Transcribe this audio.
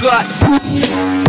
gut.